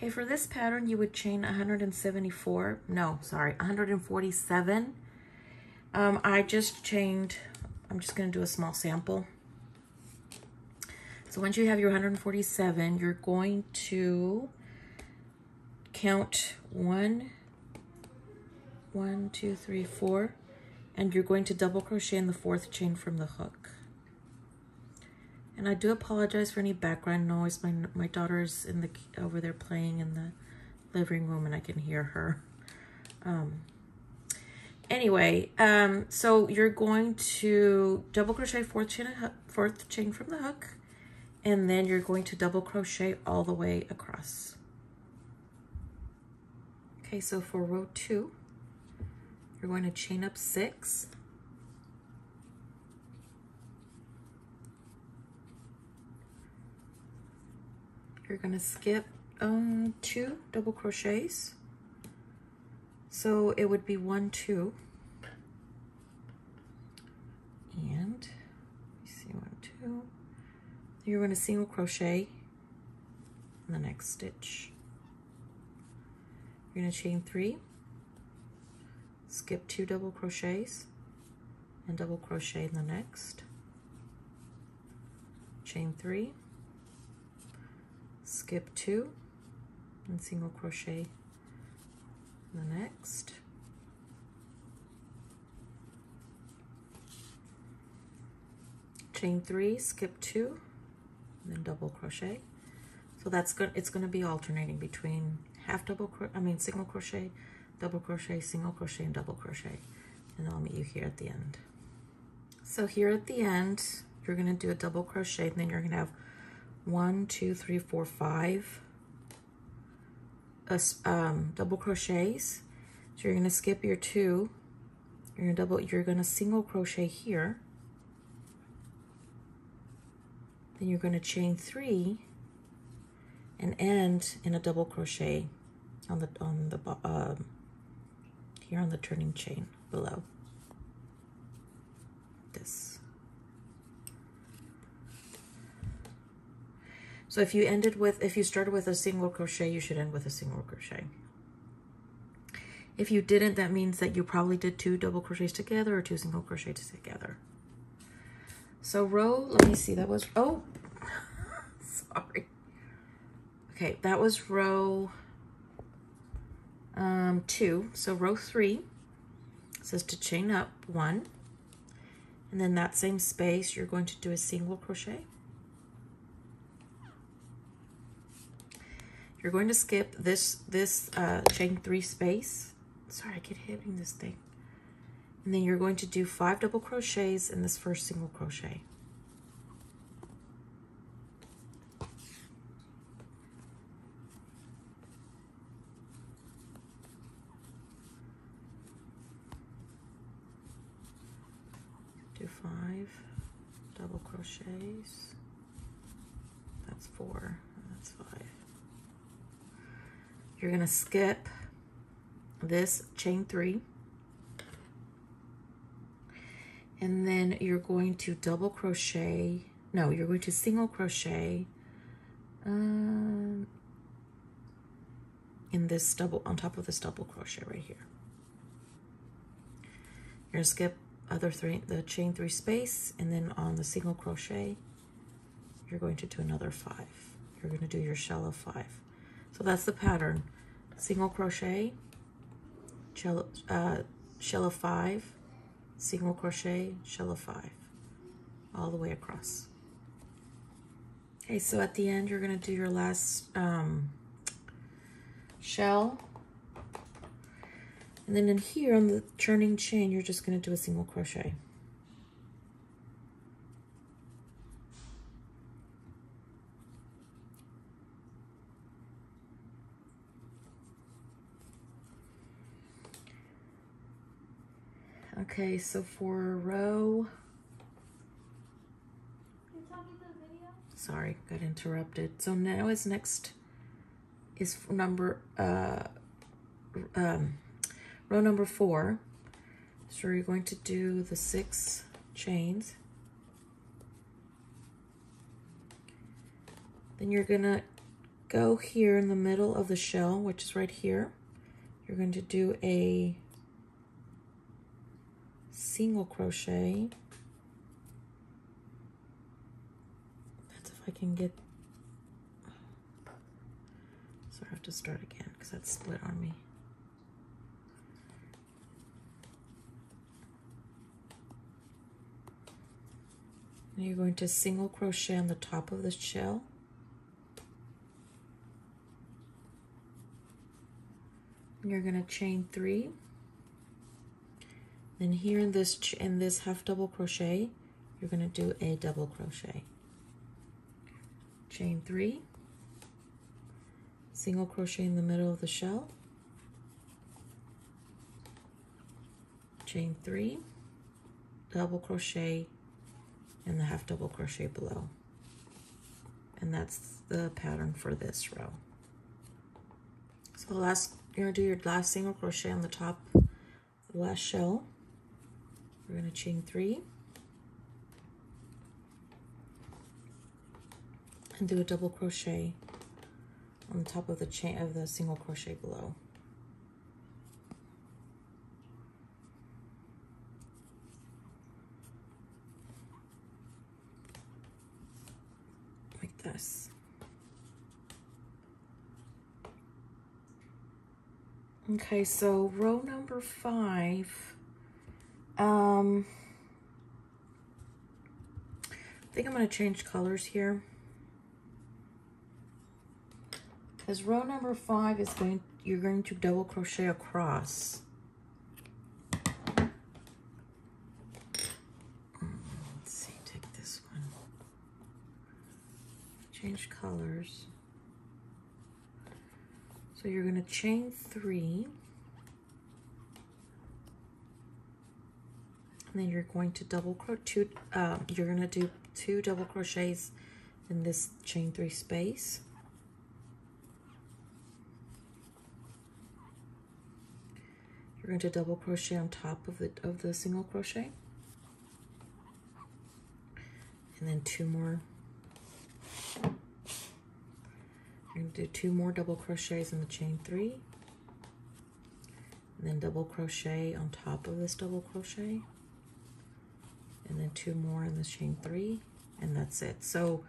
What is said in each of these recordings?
Okay, for this pattern, you would chain 174, no, sorry, 147. Um, I just chained, I'm just gonna do a small sample. So once you have your 147, you're going to count one, one, two, three, four, and you're going to double crochet in the fourth chain from the hook. And I do apologize for any background noise. My my daughter's in the over there playing in the living room, and I can hear her. Um, anyway, um, so you're going to double crochet fourth chain fourth chain from the hook, and then you're going to double crochet all the way across. Okay, so for row two, you're going to chain up six. You're going to skip um, two double crochets. So it would be one, two. And, see, one, two. You're going to single crochet in the next stitch. You're going to chain three, skip two double crochets, and double crochet in the next. Chain three, skip two and single crochet the next. Chain three skip two and then double crochet. So that's good it's going to be alternating between half double I mean single crochet double crochet single crochet and double crochet. And I'll meet you here at the end. So here at the end you're going to do a double crochet and then you're going to have one, two, three, four, five um, double crochets. So you're gonna skip your two. You're gonna double. You're gonna single crochet here. Then you're gonna chain three and end in a double crochet on the on the um, here on the turning chain below. This. So if you ended with, if you started with a single crochet, you should end with a single crochet. If you didn't, that means that you probably did two double crochets together or two single crochets together. So row, let me see, that was, oh, sorry. Okay, that was row um, two. So row three says to chain up one. And then that same space, you're going to do a single crochet. You're going to skip this, this uh, chain three space. Sorry, I keep hitting this thing. And then you're going to do five double crochets in this first single crochet. Do five double crochets. That's four, that's five. You're going to skip this chain three. And then you're going to double crochet. No, you're going to single crochet um, in this double, on top of this double crochet right here. You're going to skip other three, the chain three space, and then on the single crochet, you're going to do another five. You're going to do your shell of five. So that's the pattern. Single crochet, shell, uh, shell of five, single crochet, shell of five, all the way across. Okay, so at the end, you're gonna do your last um, shell. And then in here on the turning chain, you're just gonna do a single crochet. Okay, so for row, sorry, got interrupted. So now is next is number, uh, um, row number four. So you're going to do the six chains. Then you're gonna go here in the middle of the shell, which is right here. You're going to do a single crochet. That's if I can get, so I have to start again because that's split on me. Now you're going to single crochet on the top of the shell. And you're going to chain three. Then here in this in this half double crochet, you're going to do a double crochet. Chain three, single crochet in the middle of the shell, chain three, double crochet and the half double crochet below. And that's the pattern for this row. So the last, you're gonna do your last single crochet on the top, the last shell. We're gonna chain three. And do a double crochet on top of the chain of the single crochet below. Like this. Okay, so row number five. Um, I think I'm going to change colors here. Because row number five is going, you're going to double crochet across. Let's see, take this one. Change colors. So you're going to chain three. And then you're going to double crochet two, um, you're going to do two double crochets in this chain three space. You're going to double crochet on top of the of the single crochet. And then two more. You're going to do two more double crochets in the chain three. And then double crochet on top of this double crochet and then two more in the chain three and that's it. So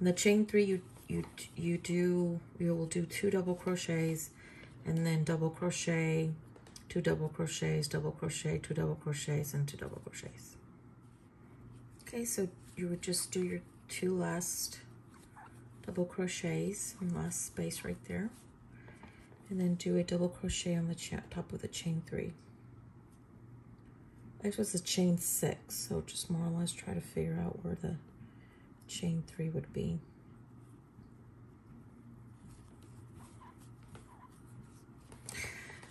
in the chain three you you you do you will do two double crochets and then double crochet two double crochets double crochet two double crochets and two double crochets. Okay so you would just do your two last double crochets in last space right there and then do a double crochet on the top of the chain three this was a chain six, so just more or less try to figure out where the chain three would be.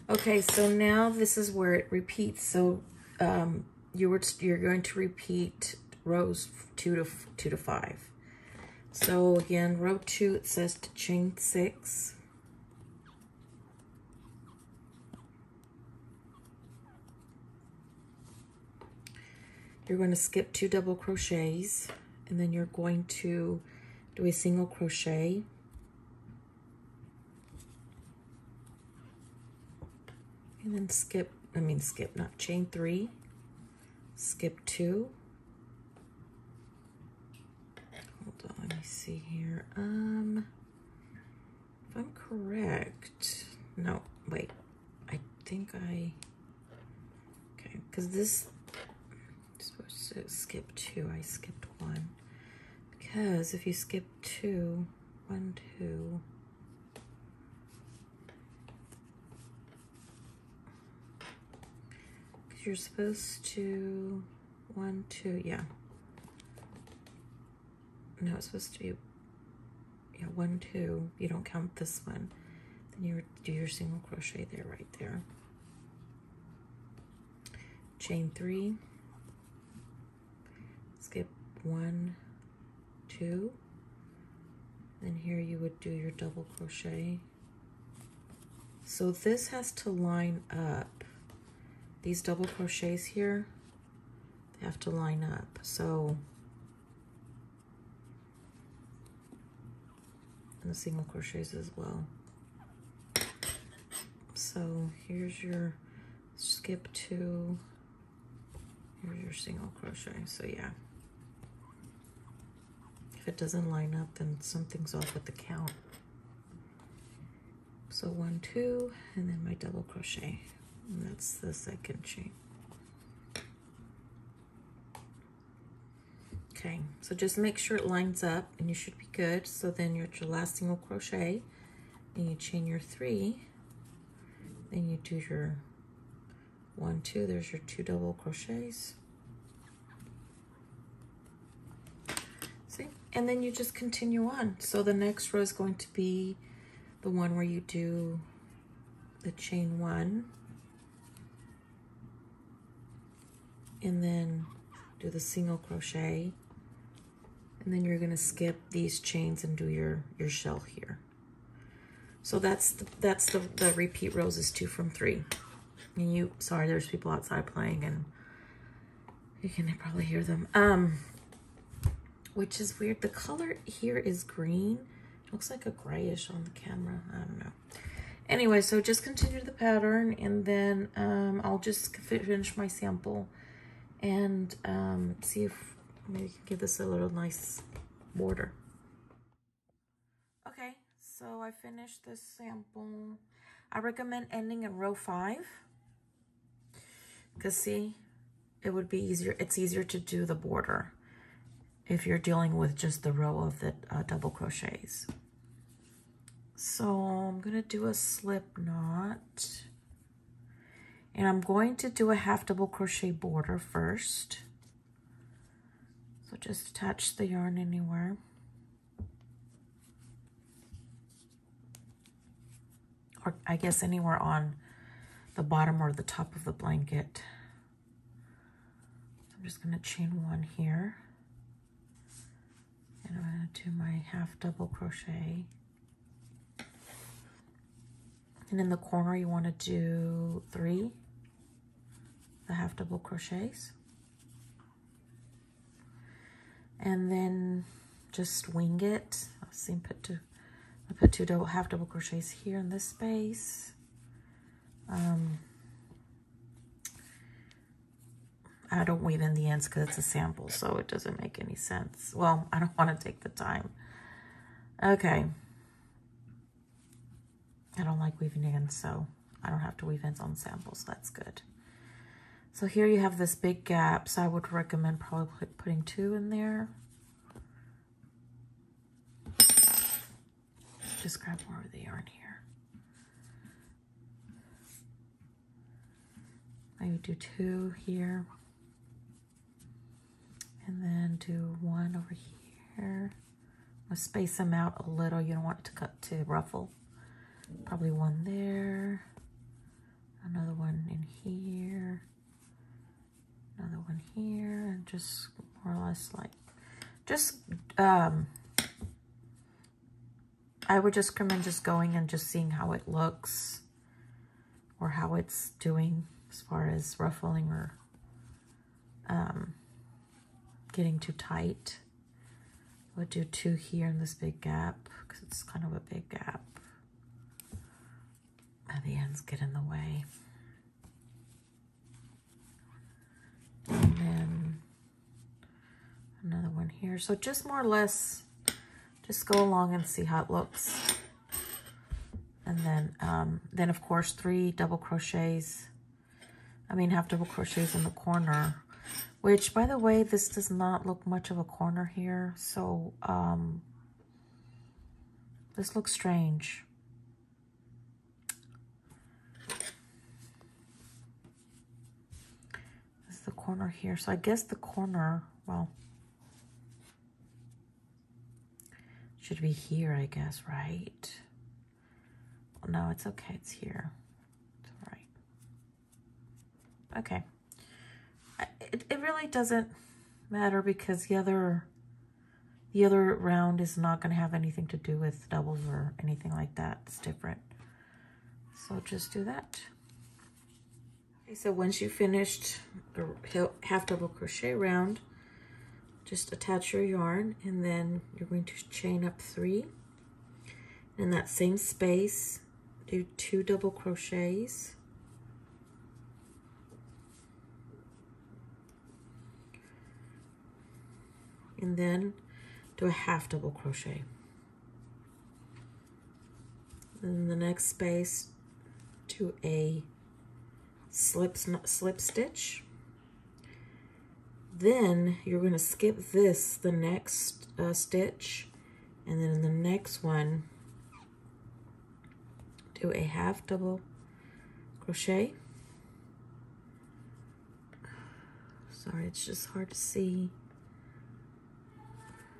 Okay, so now this is where it repeats. So um, you were you're going to repeat rows two to two to five. So again, row two it says to chain six. You're going to skip two double crochets and then you're going to do a single crochet. And then skip I mean skip not chain three. Skip two. Hold on let me see here. Um if I'm correct no wait. I think I okay because this to skip two. I skipped one. Because if you skip two, one, two, because you're supposed to, one, two, yeah. No, it's supposed to be, yeah, one, two. You don't count this one. Then you do your single crochet there, right there. Chain three one, two, and here you would do your double crochet. So this has to line up. These double crochets here, they have to line up. So and the single crochets as well. So here's your skip two, here's your single crochet. So yeah, if it doesn't line up, then something's off with the count. So one, two, and then my double crochet. And that's the second chain. Okay, so just make sure it lines up and you should be good. So then you're at your last single crochet and you chain your three. Then you do your one, two, there's your two double crochets. See, and then you just continue on. So the next row is going to be the one where you do the chain one. And then do the single crochet. And then you're gonna skip these chains and do your your shell here. So that's the, that's the, the repeat rows is two from three. And you sorry there's people outside playing and you can probably hear them. Um which is weird the color here is green Looks like a grayish on the camera. I don't know. Anyway, so just continue the pattern and then um, I'll just finish my sample and um, see if maybe can give this a little nice border. Okay, so I finished this sample. I recommend ending in row five because see, it would be easier. It's easier to do the border if you're dealing with just the row of the uh, double crochets. So I'm going to do a slip knot. And I'm going to do a half double crochet border first. So just attach the yarn anywhere. Or I guess anywhere on the bottom or the top of the blanket. I'm just going to chain one here. I'm going to do my half double crochet. And in the corner, you want to do three, the half double crochets. And then just wing it. I'll see, put two, I put two double, half double crochets here in this space. Um, I don't weave in the ends because it's a sample, so it doesn't make any sense. Well, I don't want to take the time. Okay. I don't like weaving in, so I don't have to weave ends on samples. That's good. So here you have this big gap, so I would recommend probably putting two in there. Just grab more of the yarn here. Maybe do two here. And then do one over here. I'll space them out a little. You don't want it to cut to ruffle. Probably one there. Another one in here. Another one here. And just more or less like, just, um, I would just recommend just going and just seeing how it looks or how it's doing as far as ruffling or um, getting too tight. Would do two here in this big gap because it's kind of a big gap And the ends get in the way. And then another one here. So just more or less, just go along and see how it looks. And then, um, then of course, three double crochets. I mean, half double crochets in the corner. Which, by the way, this does not look much of a corner here. So, um, this looks strange. This is the corner here. So I guess the corner, well, should be here, I guess, right? no, it's okay. It's here. It's all right. Okay. It, it really doesn't matter because the other the other round is not going to have anything to do with doubles or anything like that. It's different. So just do that. Okay, so once you finished the half double crochet round, just attach your yarn and then you're going to chain up three In that same space, do two double crochets. And then do a half double crochet. In the next space, do a slip, slip stitch. Then you're going to skip this, the next uh, stitch, and then in the next one, do a half double crochet. Sorry, it's just hard to see.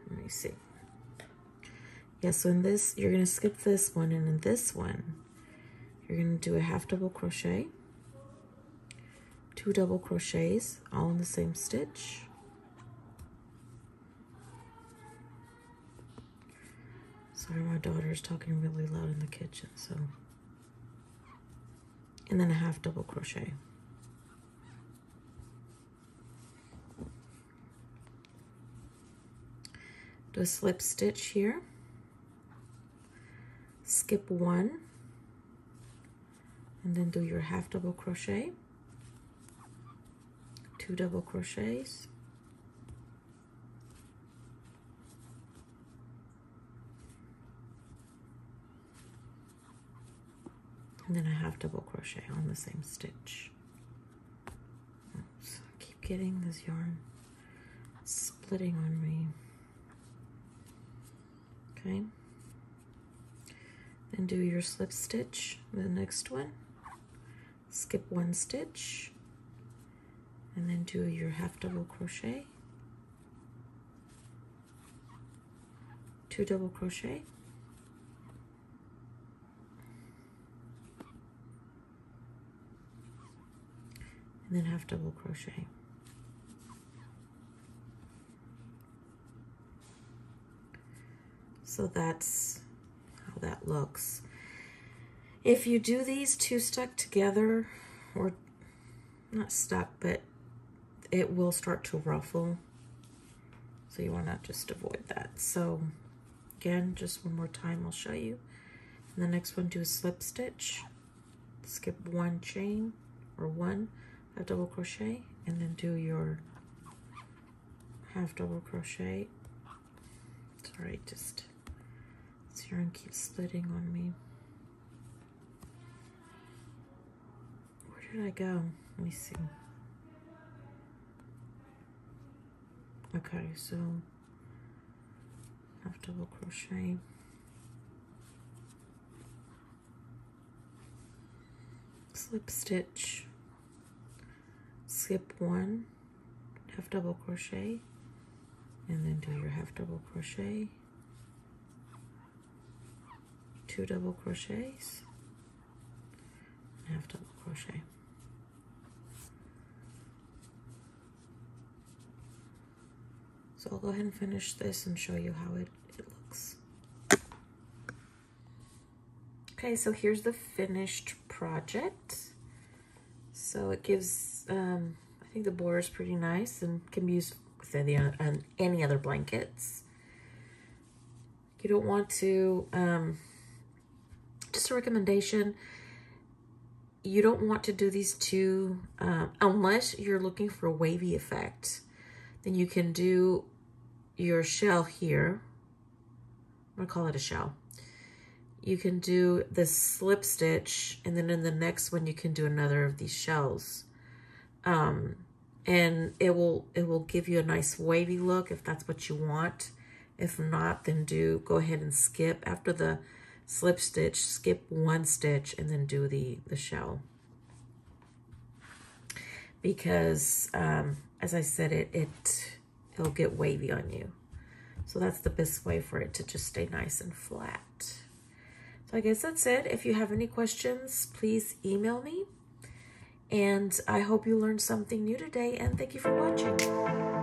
Let me see. Yeah, so in this, you're going to skip this one, and in this one, you're going to do a half double crochet two double crochets all in the same stitch. Sorry my daughter is talking really loud in the kitchen so. And then a half double crochet do a slip stitch here. Skip one. And then do your half double crochet. Two double crochets. And then a half double crochet on the same stitch. Oops, I keep getting this yarn splitting on me okay then do your slip stitch the next one. Skip one stitch. And then do your half double crochet. Two double crochet. And then half double crochet so that's how that looks if you do these two stuck together or not stuck but it will start to ruffle. So you want to just avoid that. So again, just one more time, I'll show you. And the next one, do a slip stitch. Skip one chain or one, a double crochet, and then do your half double crochet. Sorry, just this yarn keeps splitting on me. Where did I go? Let me see. Okay, so half double crochet. Slip stitch, skip one, half double crochet, and then do your half double crochet, two double crochets, half double crochet. So I'll go ahead and finish this and show you how it, it looks. Okay, so here's the finished project. So it gives, um, I think the border is pretty nice and can be used with any, any other blankets. You don't want to, um, just a recommendation, you don't want to do these two, um, unless you're looking for a wavy effect. Then you can do your shell here. I'm gonna call it a shell. You can do the slip stitch and then in the next one you can do another of these shells. Um, and it will it will give you a nice wavy look if that's what you want. If not, then do go ahead and skip after the slip stitch, skip one stitch and then do the, the shell. Because um, as I said, it, it it'll get wavy on you. So that's the best way for it to just stay nice and flat. So I guess that's it. If you have any questions, please email me. And I hope you learned something new today and thank you for watching.